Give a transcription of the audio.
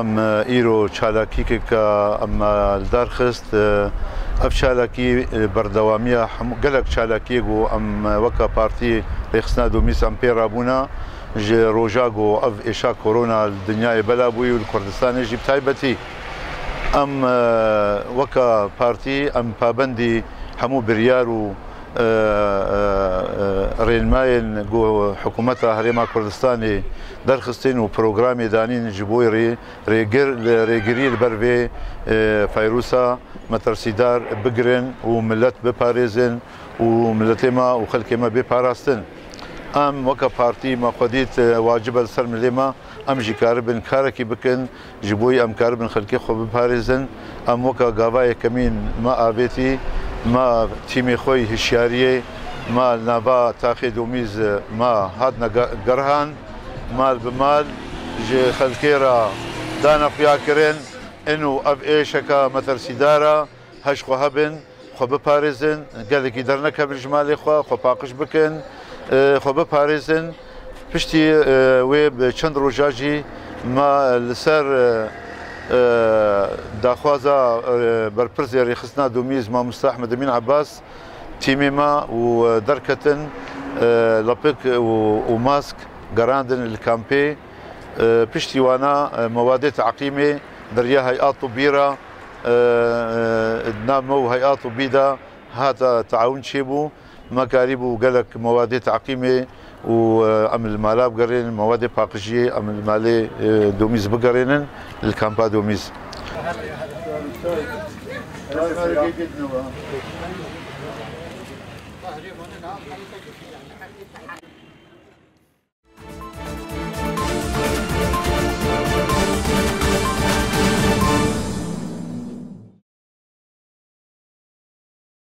ام ایرو چالاکی که ام درخست اف چالاکی بردوامی گلک چالاکی گو ام وکا پارتی رخصنا میس ام پیرا بونا جی روژا گو اف ایشا کرونا دنیای بلا بوی و کردستان جی بتایبتی ام وکا پارتی ام پابندی همو بریار و الماين جو حكومتها هريما كردستاني درخستين وبروغرامي دانين جبويري ريجر ريجري البربي فيروسا مترسيدار بقرن وملت بباريزن وملت ما وخلك ما بباراستن ام وكا بارتي ما خديت واجب السر مليما ام جي كاربن كاركي بكن جبوي ام كاربن خلكي خو بباريزن ام وكا غاواي كمين ما ابيتي ما تيمي خوي هشياريه ما ناوا تاخی دومیز ما هاتنە گەرهان مال بمال ji خەلکێرە دانەخیاکردن ئن و ئەف ئێشەکە مەتەرسیدارە هەشخۆ هەبن خۆ بپارێزن گەلێکی دەرنەکە بژمالێ خوا خۆ پاقش بکەن خۆ بپارێزن پشتی وێ چەند ڕۆژاژی ما لەسەر داخوازە بەرپرزی ڕێخستنا دومیز ما مستاحمەدەمین عباس. تیمێما و دەرکەتن لەپک و ماسک گەراندن الکامپێ پشتیوانە مەوادێت عقیمێ دەریا هەیئات و بیرە نامە و هەیئات و بیدا هاتە تعاون چێ بوو مكاري بو قالك مواد تعقيمي وام المالا بقرين مواد باقجية ام المالي دوميز بقرين الكامبا دوميز 这个房产刚刚开始在准备了，开始在。